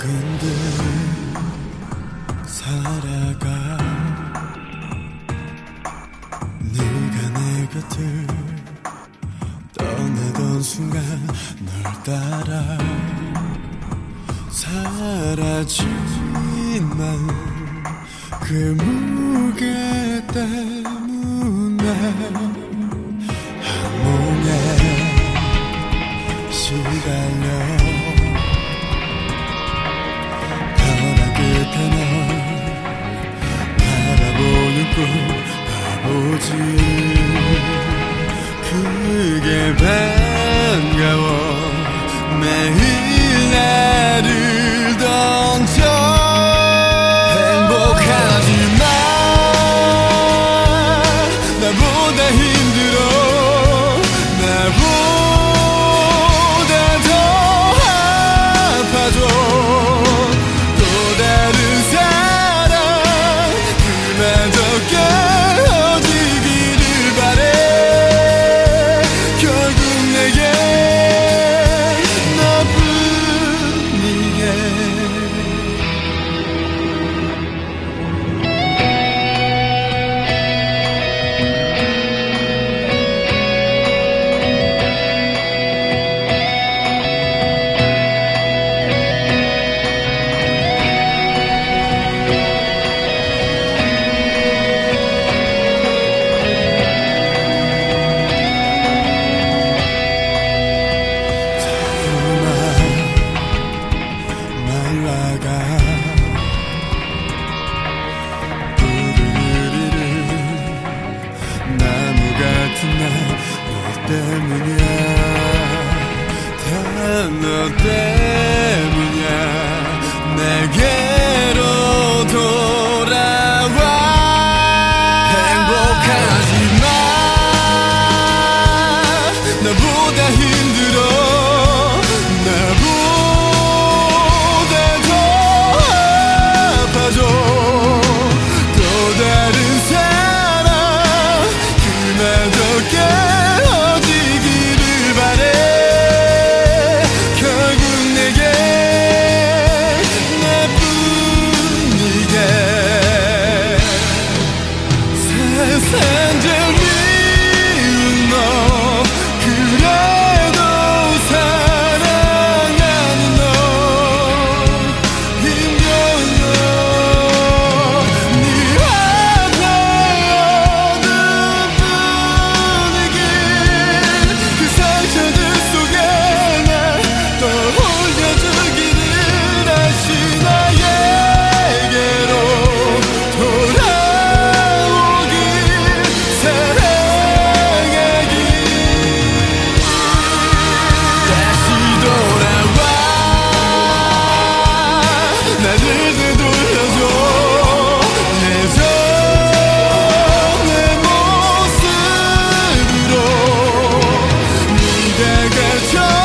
근데 살아가 네가 내 곁을 떠나던 순간 널 따라 마음 그 무게 때문에 항몽에 시달 꿈 바보지. 그게 반가워. 매일 나를 때문이야. 다 너 때문이야. 돌아 control